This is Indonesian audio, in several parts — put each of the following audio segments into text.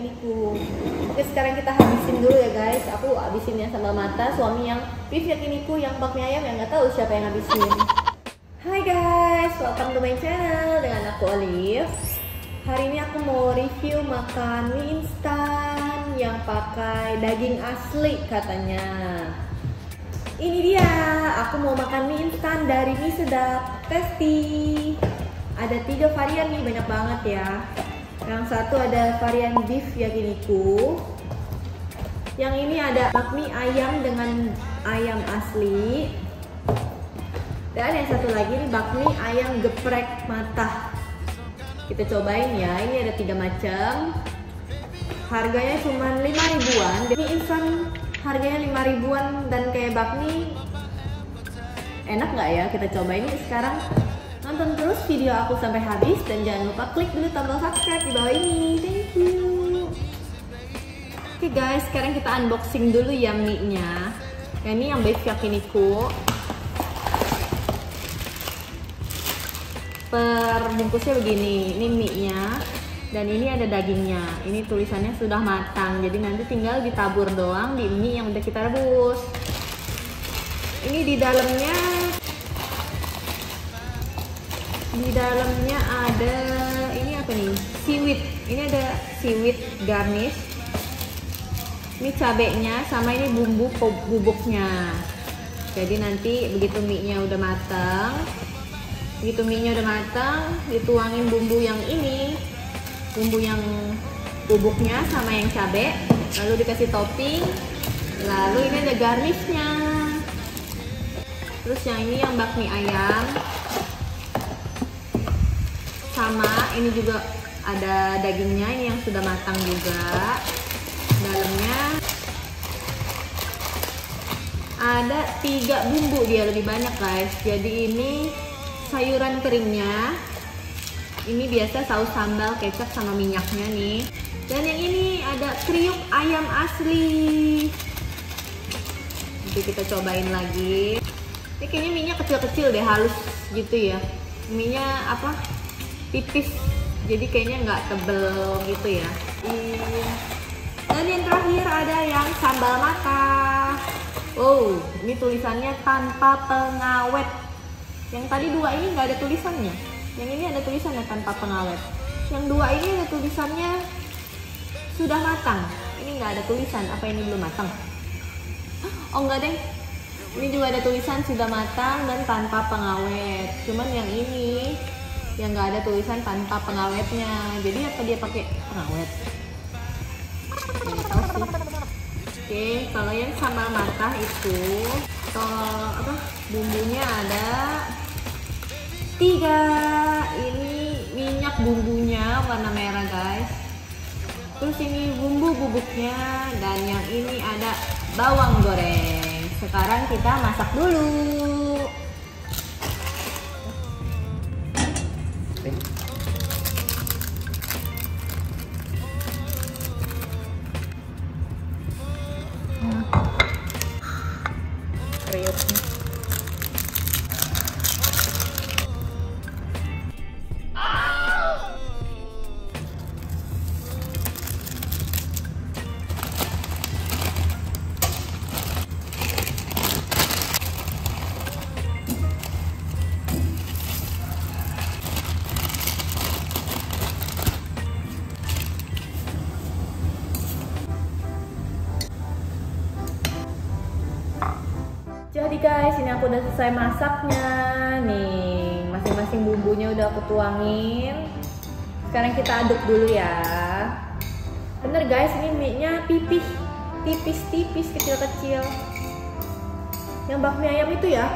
yakiniku. Oke sekarang kita habisin dulu ya guys. Aku habisin yang sambal mata, suami yang beef yakiniku, yang bakmi ayam yang nggak tahu siapa yang habisin. Hai guys, welcome to my channel dengan aku Olive. Hari ini aku mau review makan mie instan yang pakai daging asli katanya. Ini dia, aku mau makan mie instan dari mie sedap Tasty. Ada tiga varian nih, banyak banget ya. Yang satu ada varian beef yakiniku. Yang ini ada bakmi ayam dengan ayam asli. Dan yang satu lagi nih bakmi ayam geprek mata. Kita cobain ya. Ini ada tiga macam. Harganya cuma 5 ribuan. Mie instan harganya 5 ribuan dan kayak bakmi enak nggak ya? Kita cobain ini sekarang. Nonton terus video aku sampai habis dan jangan lupa klik dulu tombol subscribe di bawah ini. Thank you. Oke okay guys, sekarang kita unboxing dulu ya mie-nya. Yang ini yang beef yakiniku. Per bungkusnya begini. Ini mie-nya dan ini ada dagingnya. Ini tulisannya sudah matang. Jadi nanti tinggal ditabur doang di mie yang udah kita rebus. Ini di dalamnya di dalamnya ada ini apa nih? Seaweed. Ini ada seaweed garnish. Ini cabenya sama ini bumbu bubuknya. Jadi nanti begitu mie nya udah matang begitu mie nya udah matang dituangin bumbu yang ini. Bumbu yang bubuknya sama yang cabe. Lalu dikasih topping. Lalu ini ada garnishnya. Terus yang ini yang bakmi ayam sama ini juga ada dagingnya ini yang sudah matang juga. Dalamnya ada tiga bumbu dia lebih banyak guys. Jadi ini sayuran keringnya. Ini biasa saus sambal kecap sama minyaknya nih. Dan yang ini ada kriuk ayam asli. Nanti kita cobain lagi. Ini kayaknya minyak kecil-kecil deh halus gitu ya. Minyak apa tipis. Jadi kayaknya nggak tebel gitu ya. Dan yang terakhir ada yang sambal mata. Wow ini tulisannya tanpa pengawet. Yang tadi dua ini nggak ada tulisannya. Yang ini ada tulisannya tanpa pengawet. Yang dua ini ada tulisannya sudah matang. Ini nggak ada tulisan. Apa ini belum matang? Oh enggak deh. Ini juga ada tulisan sudah matang dan tanpa pengawet. Cuman yang ini yang nggak ada tulisan tanpa pengawetnya. Jadi apa dia pakai pengawet? Oke kalau yang sambal matah itu kalau apa bumbunya ada tiga. Ini minyak bumbunya warna merah guys. Terus ini bumbu bubuknya dan yang ini ada bawang goreng. Sekarang kita masak dulu kriuknya selesai masaknya. Nih, masing-masing bumbunya udah aku tuangin. Sekarang kita aduk dulu ya. Bener guys, ini mie-nya pipih. Tipis-tipis, kecil-kecil. Yang bakmi ayam itu ya.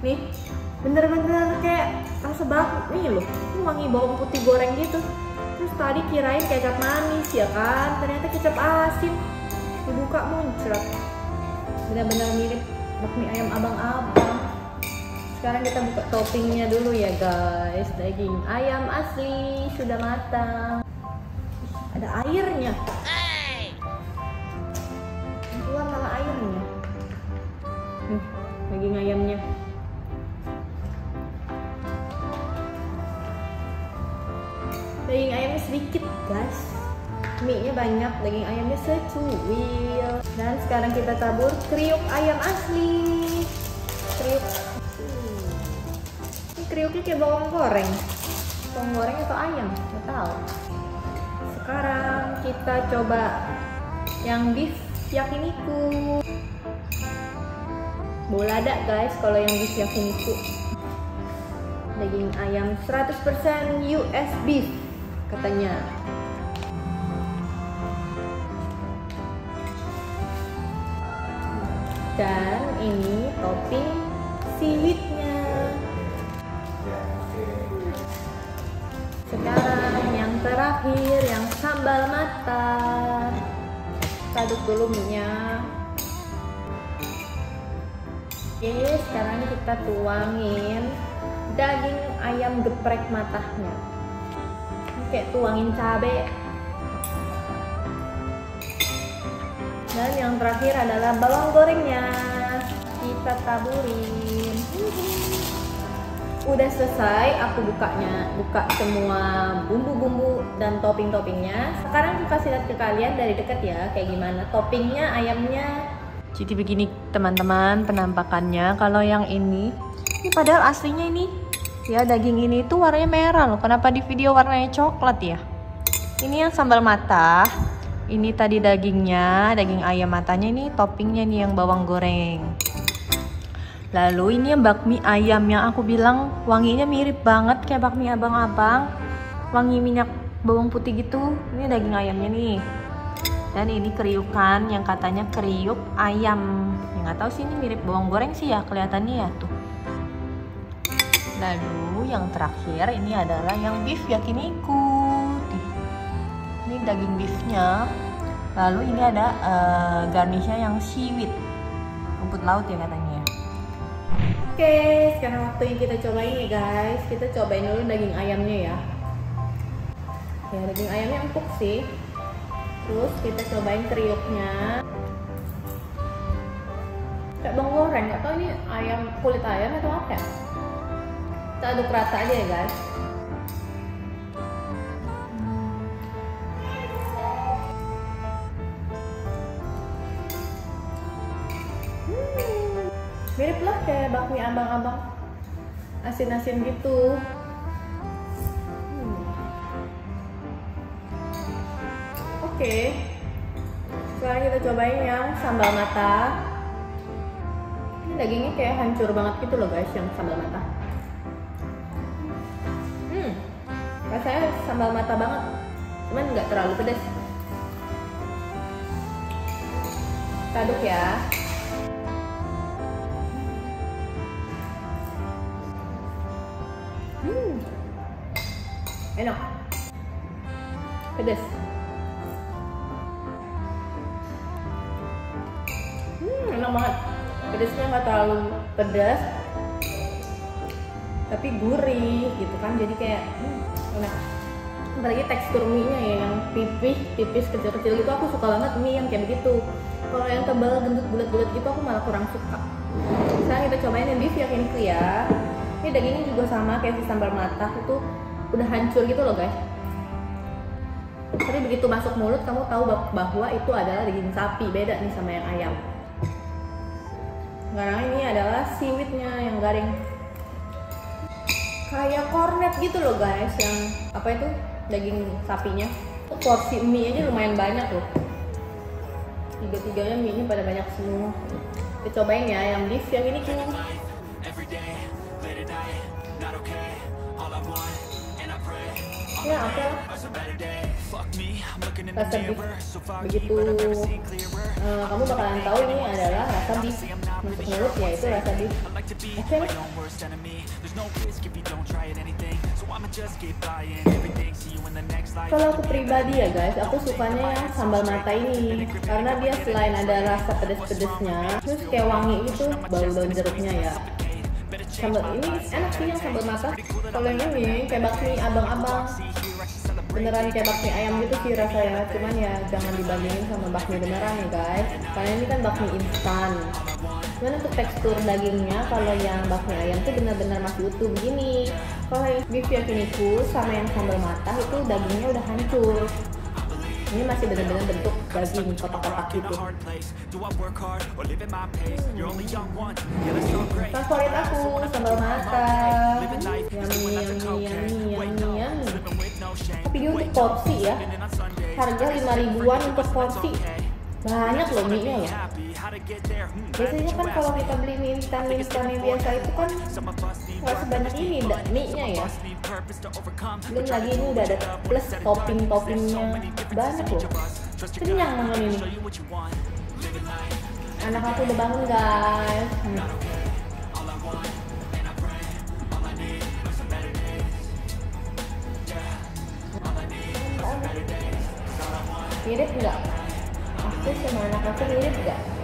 Nih, bener-bener kayak rasa bakmi loh. Ini wangi bawang putih goreng gitu. Terus tadi kirain kecap manis ya kan, ternyata kecap asin. Dibuka muncrat. Bener-bener mirip bakmi ayam abang-abang sekarang kita buka toppingnya dulu ya guys. Daging ayam asli sudah matang. Ada airnya. Keluar malah airnya. Nih daging ayamnya. Daging ayamnya sedikit guys. Mie nya banyak daging ayamnya secuil. Dan sekarang kita tabur kriuk ayam asli. Kriuk. hmm. Kriuknya kayak bawang goreng. Bawang goreng atau ayam? Nggak tahu. Sekarang kita coba yang beef yakiniku. Bolada guys kalau yang beef yakiniku. Daging ayam 100% US beef katanya. Dan ini topping seaweednya terakhir yang sambal mata aduk dulu minyak. Oke sekarang kita tuangin daging ayam geprek matahnya. Kayak tuangin cabai dan yang terakhir adalah bawang gorengnya. Kita taburin udah selesai aku bukanya buka semua bumbu-bumbu dan topping-toppingnya. Sekarang aku kasih lihat ke kalian dari dekat ya kayak gimana toppingnya ayamnya. Jadi begini teman-teman penampakannya. Kalau yang ini ini padahal aslinya ini. Ya daging ini tuh warnanya merah loh. Kenapa di video warnanya coklat ya? Ini yang sambal mata. Ini tadi dagingnya daging ayam matanya. Ini toppingnya nih yang bawang goreng Lalu ini bakmi ayam yang aku bilang wanginya mirip banget kayak bakmi abang-abang. Wangi minyak bawang putih gitu. Ini daging ayamnya nih. Dan ini kriukan yang katanya kriuk ayam. Yang nggak tahu sih ini mirip bawang goreng sih ya kelihatannya ya tuh. Lalu yang terakhir ini adalah yang beef yakiniku. Ini daging beefnya. Lalu ini ada uh, garnishnya yang seaweed, rumput laut ya katanya. Oke, sekarang waktunya kita cobain ya guys. Kita cobain dulu daging ayamnya ya. Ya, daging ayamnya empuk sih. Terus kita cobain kriuknya. Kayak bawang goreng, nggak tahu ini ayam kulit ayam atau apa ya. Kita aduk rata aja ya guys. Mirip lah kayak bakmi abang-abang asin-asin gitu. Hmm. oke. Okay. sekarang kita cobain yang sambal mata. Ini dagingnya kayak hancur banget gitu loh guys yang sambal mata. Hmm. Rasanya sambal mata banget. Cuman nggak terlalu pedas aduk ya Enak. Pedas. Hmm, enak banget. Pedasnya nggak terlalu pedas, tapi gurih gitu kan. Jadi kayak hmm, enak. Apalagi tekstur mie-nya ya yang pipih, tipis, kecil-kecil gitu. Aku suka banget mie yang kayak begitu. Kalau yang tebal, gendut, bulat-bulat gitu aku malah kurang suka. Sekarang kita cobain yang beef yakiniku ya ini dagingnya juga sama kayak si sambal mata itu udah hancur gitu loh guys. Tapi begitu masuk mulut kamu tahu bahwa itu adalah daging sapi. Beda nih sama yang ayam. Sekarang ini adalah seaweednya yang garing. Kayak cornet gitu loh guys yang apa itu daging sapinya. Porsi mie aja lumayan banyak loh. Tiga tiganya mie nya pada banyak semua. Kita cobain ya yang beef yang ini tuh ya oke. Okay rasa beef. Begitu uh, kamu bakalan tahu ini adalah rasa beef. Untuk mulut yaitu rasa beef. Oke. okay. kalau aku pribadi ya guys aku sukanya yang sambal mata ini. Karena dia selain ada rasa pedes-pedesnya terus kayak wangi itu bau daun jeruknya ya sambal ini enak sih yang sambal mata. Kalau yang ini kayak bakmi abang-abang. Beneran kayak bakmi ayam gitu sih rasanya. Cuman ya jangan dibandingin sama bakmi beneran ya guys. Karena ini kan bakmi instan. Cuman untuk tekstur dagingnya kalau yang bakmi ayam tuh bener-bener masih utuh begini. Kalau yang beef yakiniku sama yang sambal mata itu dagingnya udah hancur ini masih benar-benar bentuk daging kotak-kotak gitu. favorit aku sambal mata. yummy yummy yummy yummy yummy. Tapi dia untuk porsi ya. Harga 5 ribuan untuk porsi. banyak loh mie nya loh biasanya kan kalau kita beli mie instan mie instan yang biasa itu kan nggak sebanyak ini mie nya ya belum lagi ini udah ada plus topping toppingnya banyak loh. kenyang makan ini. anak aku udah bangun guys. Hmm. mirip nggak? Aku sama anak aku mirip nggak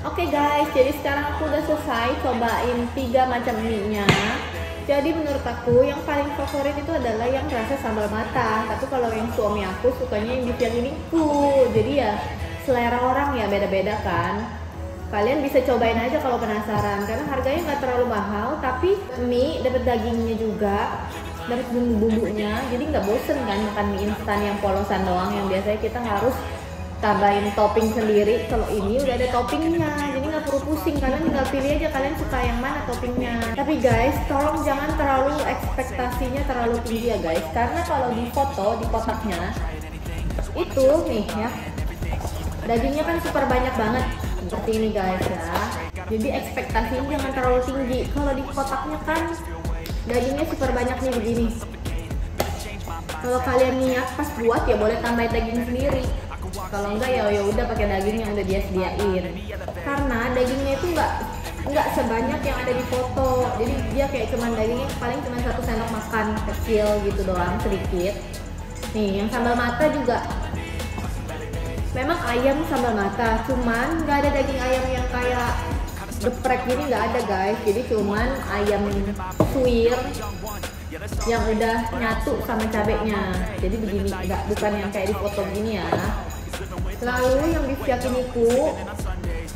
Oke okay guys, jadi sekarang aku udah selesai cobain tiga macam mie-nya. Jadi menurut aku yang paling favorit itu adalah yang rasa sambal mata. Tapi kalau yang suami aku sukanya yang di ini ku. Jadi ya selera orang ya beda-beda kan. Kalian bisa cobain aja kalau penasaran karena harganya nggak terlalu mahal. Tapi mie dapat dagingnya juga, dapat bumbu-bumbunya. Jadi nggak bosen kan makan mie instan yang polosan doang yang biasanya kita harus tambahin topping sendiri. Kalau ini udah ada toppingnya jadi nggak perlu pusing. Kalian tinggal pilih aja kalian suka yang mana toppingnya. Tapi guys tolong jangan terlalu ekspektasinya terlalu tinggi ya guys. Karena kalau di foto di kotaknya itu nih ya dagingnya kan super banyak banget. Seperti ini guys ya. Jadi ekspektasinya jangan terlalu tinggi. Kalau di kotaknya kan dagingnya super banyak nih begini. Kalau kalian niat pas buat ya boleh tambahin daging sendiri kalau enggak ya ya udah pakai daging yang udah dia sediain. Karena dagingnya itu enggak enggak sebanyak yang ada di foto. Jadi dia kayak cuman dagingnya paling cuma satu sendok makan kecil gitu doang sedikit. Nih yang sambal mata juga. Memang ayam sambal mata cuman nggak ada daging ayam yang kayak geprek gini nggak ada guys. Jadi cuman ayam suwir yang udah nyatu sama cabenya. Jadi begini nggak bukan yang kayak di foto gini ya lalu yang beef yakiniku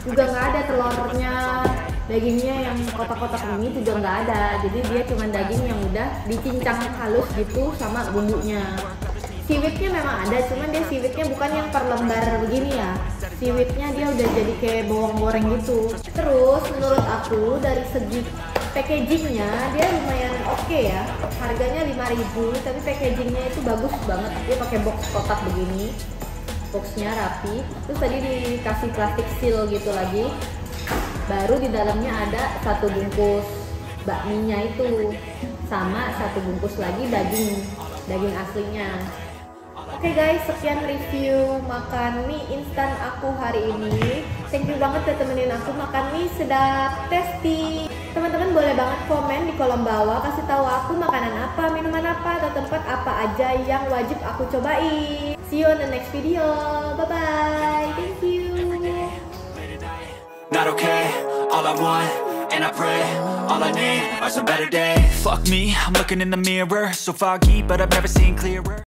juga nggak ada telurnya. Dagingnya yang kotak-kotak ini juga nggak ada. Jadi dia cuma daging yang udah dicincang halus gitu sama bumbunya. Siwitnya memang ada cuman dia siwitnya bukan yang per lembar begini ya. Siwitnya dia udah jadi kayak bawang goreng gitu. Terus menurut aku dari segi packagingnya dia lumayan oke okay ya. Harganya 5000 tapi packagingnya itu bagus banget. Dia pakai box kotak begini boxnya rapi terus tadi dikasih plastik seal gitu lagi baru di dalamnya ada satu bungkus bakminya itu sama satu bungkus lagi daging daging aslinya Oke okay guys, sekian review makan mie instan aku hari ini. Thank you banget udah temenin aku makan mie sedap, tasty. Teman-teman boleh banget komen di kolom bawah kasih tahu aku makanan apa, minuman apa, atau tempat apa aja yang wajib aku cobain. See you on the next video. Bye bye. Thank you. Not okay, all I want, and I pray, all I need are some better days. Fuck me, I'm looking in the mirror, so foggy, but I've never seen clearer.